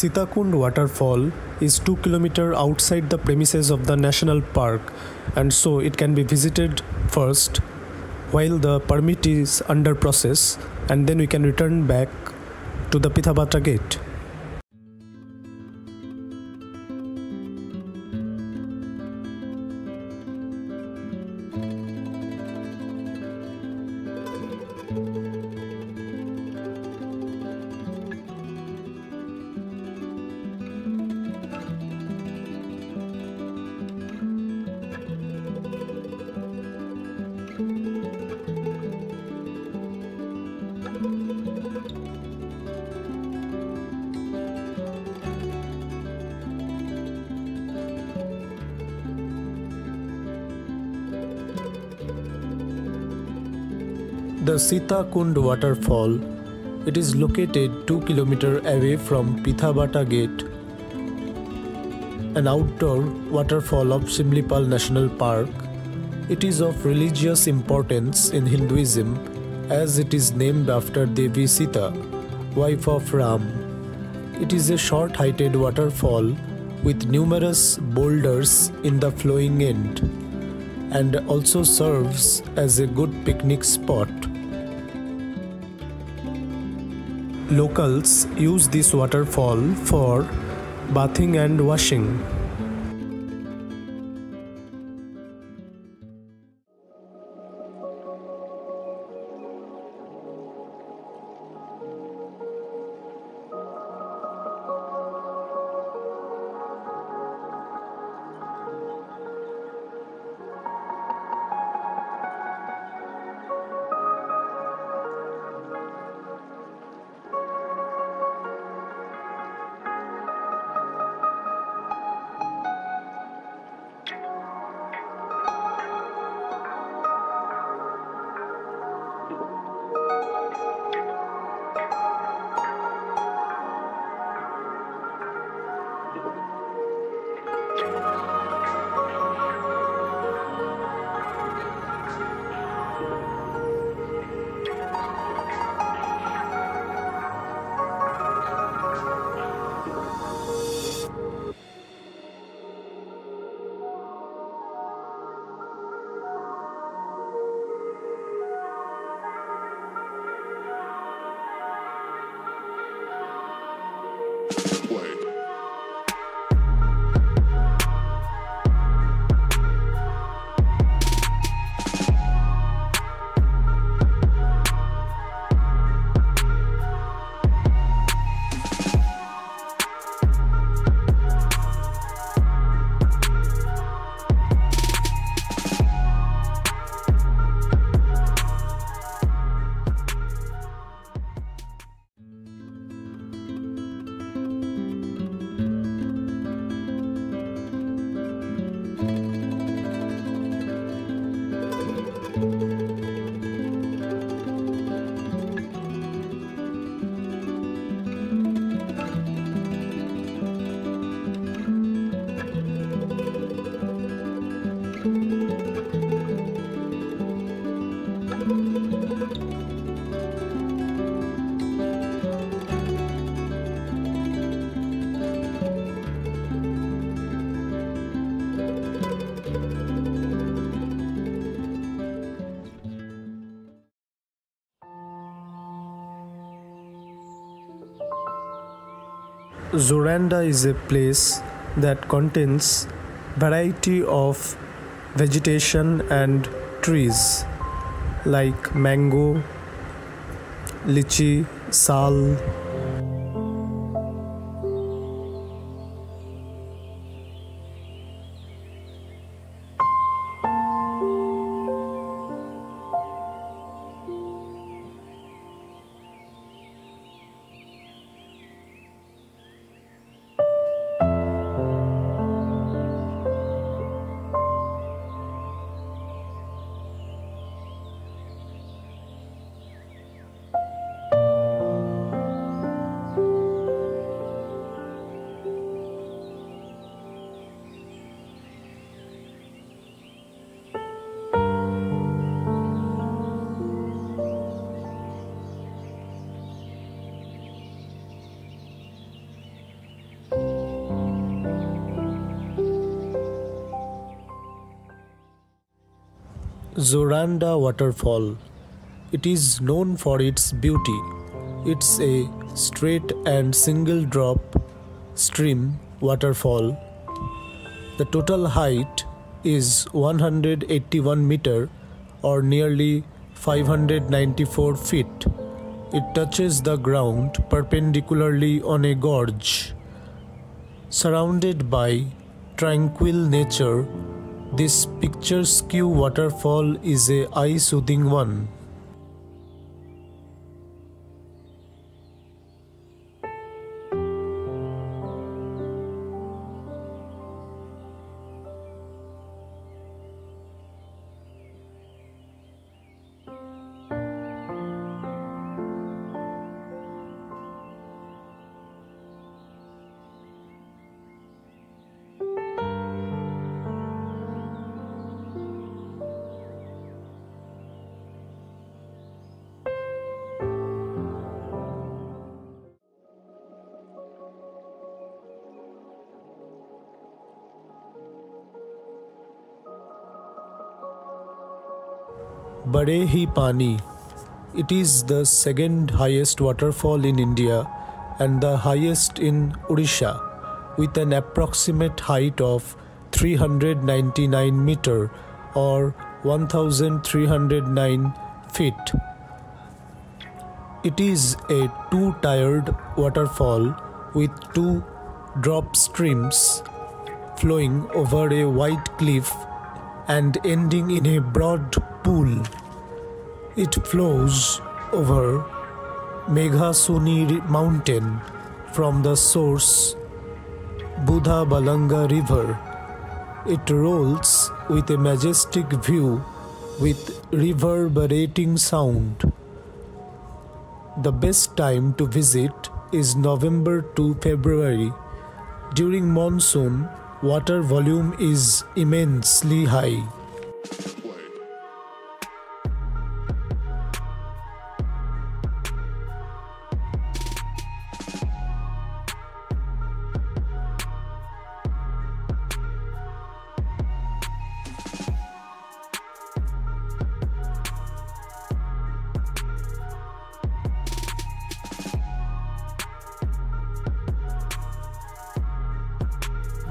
Sitakund waterfall is 2 km outside the premises of the national park and so it can be visited first while the permit is under process and then we can return back to the Pithabata gate. The Sitakund waterfall. It is located 2 km away from Pithabata Gate, an outdoor waterfall of Shimlipal National Park. It is of religious importance in Hinduism as it is named after Devi Sita, wife of Ram. It is a short heighted waterfall with numerous boulders in the flowing end and also serves as a good picnic spot. Locals use this waterfall for bathing and washing. Joranda is a place that contains variety of vegetation and trees like mango, lychee, sal, Joranda waterfall. It is known for its beauty. It's a straight and single drop stream waterfall. The total height is 181 meter or nearly 594 feet. It touches the ground perpendicularly on a gorge. Surrounded by tranquil nature, this picturesque waterfall is a eye-soothing one. Barehipani. It is the second highest waterfall in India and the highest in Odisha with an approximate height of 399 meter or 1309 feet. It is a two-tiered waterfall with two drop streams flowing over a white cliff and ending in a broad pool. It flows over Meghasani mountain from the source Budha Balanga river. It rolls with a majestic view with reverberating sound. The best time to visit is November to February. During monsoon, water volume is immensely high.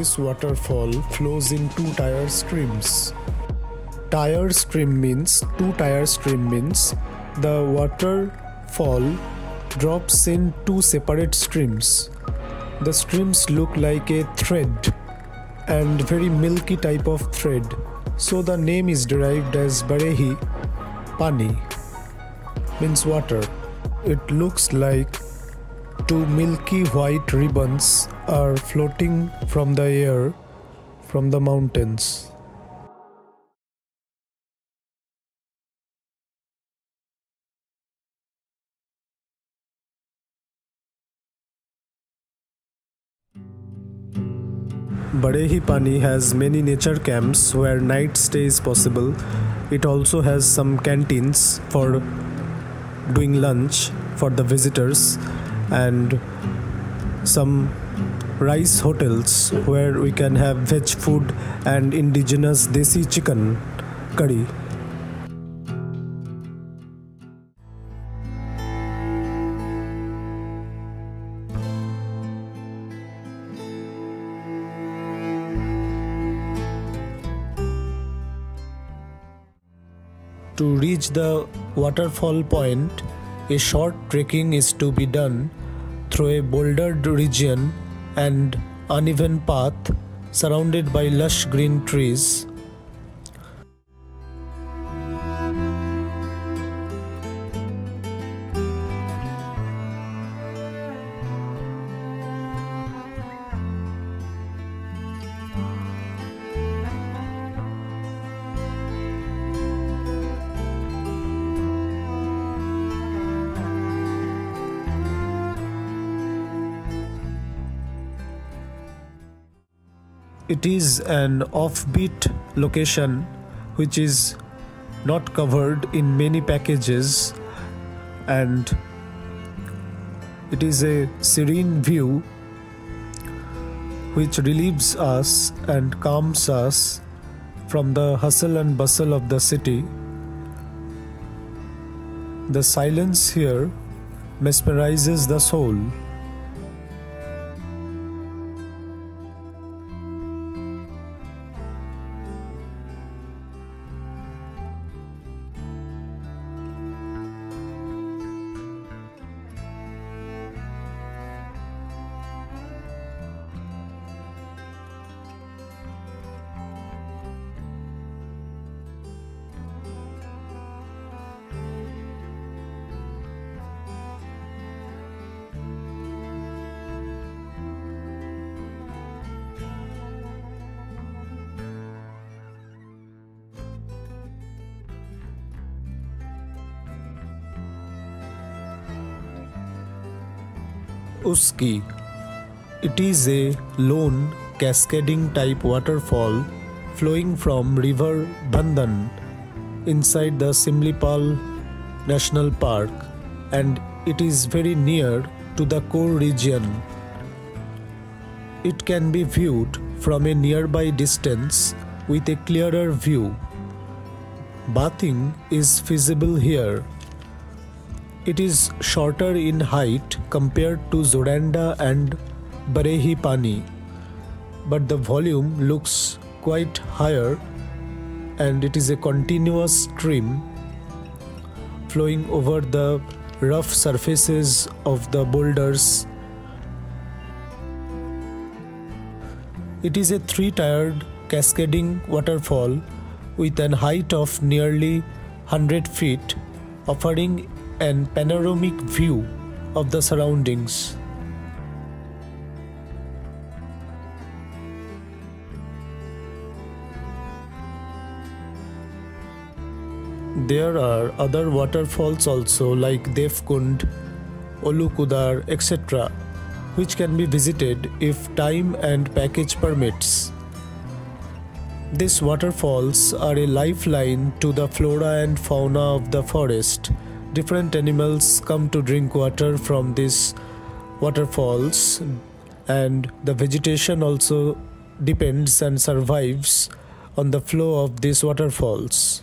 This waterfall flows in two tire streams. Tire stream means two tire stream means the waterfall drops in two separate streams. The streams look like a thread and very milky type of thread. So the name is derived as Barehi Pani means water. It looks like two milky white ribbons are floating from the air from the mountains. Barehipani has many nature camps where night stay is possible. It also has some canteens for doing lunch for the visitors and some rice hotels where we can have veg food and indigenous desi chicken curry. To reach the waterfall point, a short trekking is to be done through a bouldered region and uneven path surrounded by lush green trees. It is an offbeat location which is not covered in many packages and it is a serene view which relieves us and calms us from the hustle and bustle of the city. The silence here mesmerizes the soul. It is a lone cascading type waterfall flowing from river Bandhan inside the Simlipal National Park and it is very near to the core region. It can be viewed from a nearby distance with a clearer view. Bathing is feasible here. It is shorter in height compared to Joranda and Barehipani, but the volume looks quite higher and it is a continuous stream flowing over the rough surfaces of the boulders. It is a three-tiered cascading waterfall with an height of nearly 100 feet offering an panoramic view of the surroundings. There are other waterfalls also like Devkund, Olukudar, etc., which can be visited if time and package permits. These waterfalls are a lifeline to the flora and fauna of the forest different animals come to drink water from these waterfalls and the vegetation also depends and survives on the flow of these waterfalls